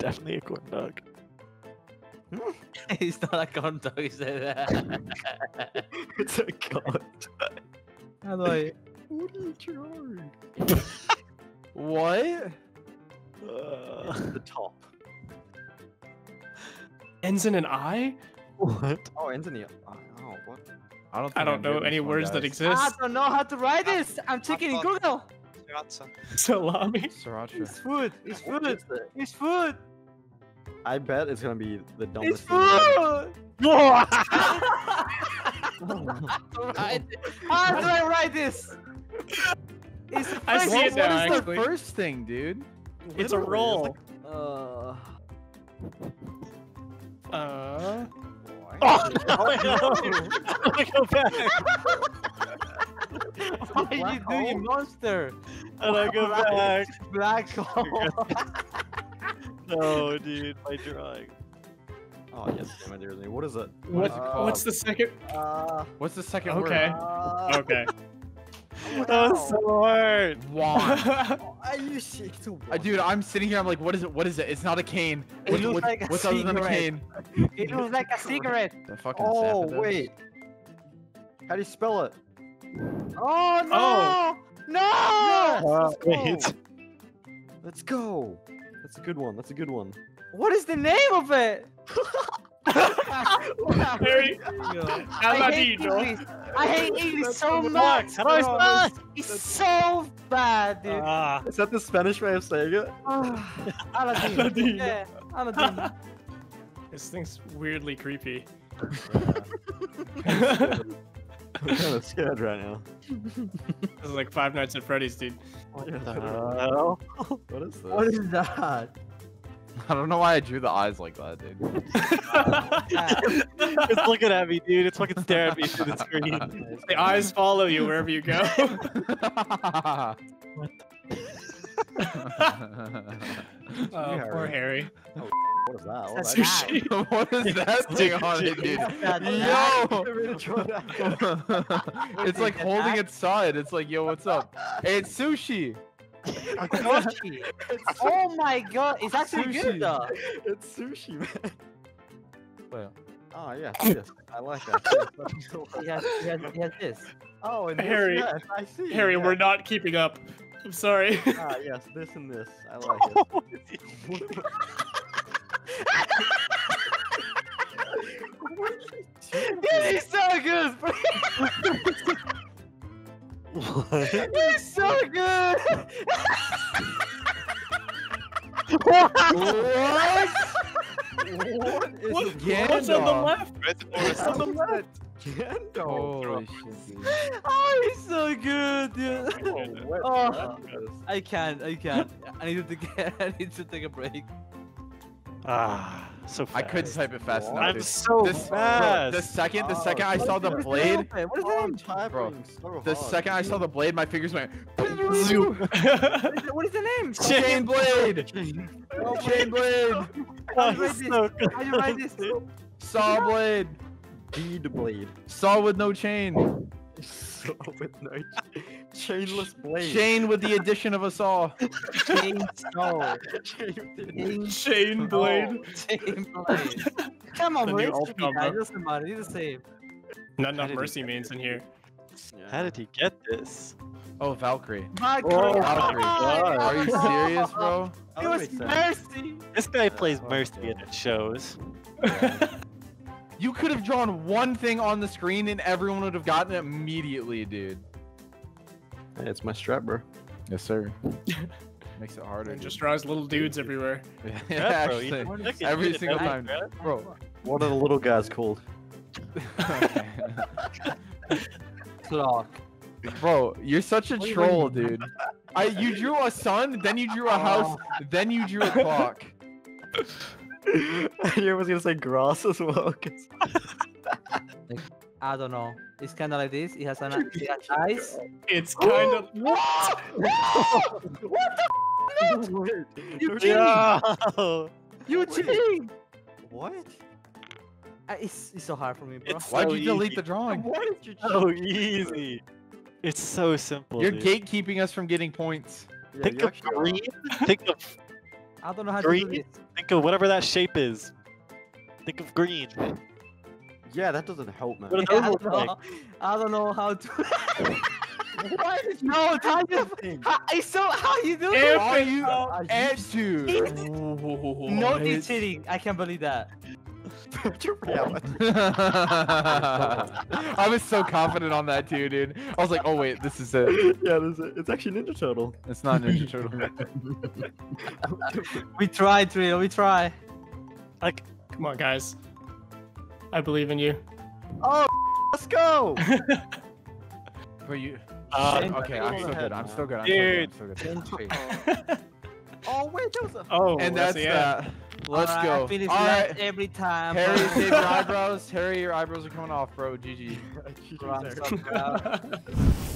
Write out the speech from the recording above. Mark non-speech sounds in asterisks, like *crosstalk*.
definitely a corn dog. *laughs* He's not a corn dog. He said. *laughs* It's a corn How do I? What are you drawing? What? Uh, the top. Ends in an I? What? Oh, ends in the. Oh, oh, what? I don't. I don't I'm know any this one, words that exist. I don't know how to write this. I'm checking in thought- Google. Sriracha. Salami. Sriracha. It's food. It's food. is it? It's food. I bet it's gonna be the dumbest. It's dumbest food. thing. Right. *laughs* *laughs* How do I write this? It's the I first see What, it what now, is the first thing, dude? It's a Literally, roll. Uh, Uh. oh, *laughs* Go back. What are you Black doing, you monster? And I go back. Black *laughs* hole. no, dude, my drawing. Oh yes, damn it, dear. What is it? What, Uh, what's the second? Uh, What's the second Okay. word? uh, Okay. That was so hard. Wand. *laughs* Are you shit to Uh, dude, I'm sitting here. I'm like, what is it? What is it? It's not a cane. It What, looks what- like a what's other than a cigarette. cane? It looks like a cigarette. The fucking Oh wait. How do you spell it? Oh no! Oh. No! Uh, Let's go. wait. Let's go. That's a good one. That's a good one. What is the name of it? *laughs* Harry, *laughs* how I about hate you, English. I hate *laughs* English so much. box. How do I spell it? It's so bad, dude. Ah. Is that the Spanish way of saying it? *sighs* Aladdin. Aladdin. Yeah, Aladdin. This thing's weirdly creepy. I'm kind of scared right now. This is like Five Nights at Freddy's, dude. What the *laughs* hell? What is this? what is that? I don't know why I drew the eyes like that, dude. *laughs* *laughs* It's looking at me, dude. It's fucking staring at me through the screen. the eyes follow you wherever you go. *laughs* oh, poor Harry. Oh, *laughs* *laughs* what is that? That's What Sushi. what is that thing on it, dude? Yo! it's like holding its side. It's like, yo, what's up? Hey, it's sushi. Oh sushi. oh my god, it's actually Sushi. good though. it's sushi, man. Well. Oh yeah, yes, I like that. Yes, that's so- He has, he has, he has this. oh, and this, Harry. yes, I see. Harry, yeah. we're not keeping up. I'm sorry. Ah, *laughs* yes, this and this. I like it. This is so good. What? It's so good. What? what is What, it? what's on the left? Red On the left. Gandalf. Holy shit. *laughs* Oh, he's so good, dude. *laughs* Oh, Oh. I can't. I can't. I need to take. *laughs* I need to take a break. Ah, so fast. I couldn't type it fast enough. I'm dude. so This, bro, fast. the second, the Oh, second I saw the blade, What is Oh, the I'm name? typing so the second I saw the blade, my fingers went. Zoom. What is the- What is the name? Chain blade. Oh, Chain blade. Oh, How do you write this? How do you write this? Saw blade. Bead blade. Saw with no chain. So with no ch- chainless blade. Chain with the addition of a saw. Chain with the- Chain- Chain blade. Chain *laughs* blade. Come on, The bro. new It's alt me, guys. Doesn't matter. The same. Not enough mercy mains in here. How did he get this? Oh, Valkyrie. My Oh, God. Are you serious, bro? It That was mercy. This guy plays Mercy and it shows. You could have drawn one thing on the screen and everyone would have gotten it immediately, dude. Hey, it's my strap, bro. Yes, sir. Makes it harder. and just draws little dudes everywhere. *laughs* yeah, Yeah, bro, actually. look every single man, time. bro. Bro. What are the little guys called? *laughs* okay. Clock. Bro, you're such a What do you troll, mean? dude. I you drew a sun, then you drew a house, *laughs* then you drew a clock. *laughs* you was gonna say grass as well. 'cause- I don't know. It's kind of like this. It has an it has *laughs* eyes. It's kind of. *gasps* What? *laughs* Wait, You no, cheating. You cheating. What? It's, it's so hard for me, bro. It's Why'd so you delete easy. the drawing? Why did you cheat? So easy. It's so simple. You're dude. gatekeeping us from getting points. Yeah, Think you of actually are. green. Think of I don't know how to do this. Think of whatever that shape is. Think of green. Yeah, that doesn't help, man. Yeah, *laughs* I, don't know, like? I don't know how to. *laughs* Why did no, Ty just. How, I saw how you do it. Are you Are and dude? No What? cheating. I can't believe that. Yeah, what? I was so confident on that too, dude. I was like, oh wait, this is it. yeah, this is, it's actually Ninja Turtle. It's not Ninja Turtle. *laughs* We try, Trio. We try. Like, Come on, guys. I believe in you. Oh, let's go! *laughs* But you. uh, Okay, I'm still good. I'm still good. I'm Dude. still good. I'm still good. oh, wait, that was a... oh, And that's the that. Let's Alright, go. I finish All last right, every time. Harry, save your *laughs* eyebrows. Harry, your eyebrows are coming off, bro. GG. *laughs* *laughs*